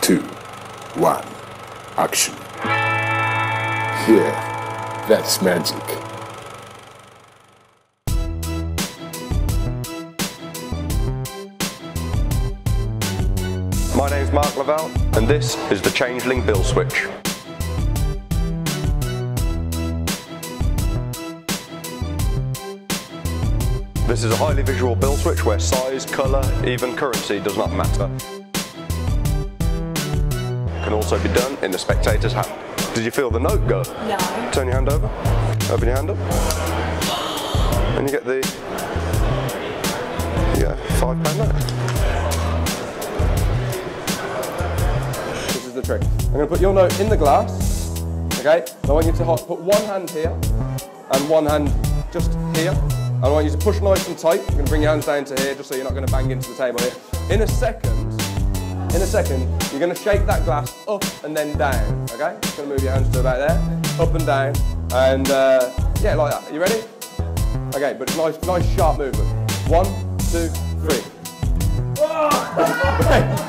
two, one, action. Here, that's magic. My name's Marc Lavelle, and this is the Changeling Bill Switch. This is a highly visual bill switch where size, colour, even currency does not matter. Can also be done in the spectator's hand. Did you feel the note go? No. Turn your hand over, open your hand up, and you get the yeah, five pound note. This is the trick. I'm going to put your note in the glass, okay? And I want you to put one hand here and one hand just here. And I want you to push nice and tight. I'm going to bring your hands down to here just so you're not going to bang into the table here. In a second, in a second, you're going to shake that glass up and then down, okay? Just to move your hands to about there, up and down, and uh, yeah, like that. You ready? Okay, but nice, nice sharp movement. One, two, three.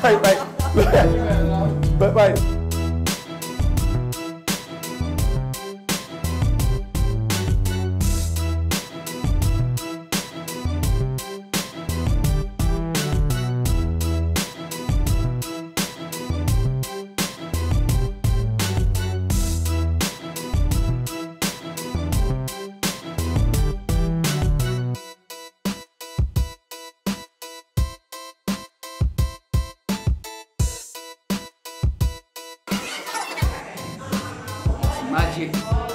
wait, wait, wait. but wait. Magic.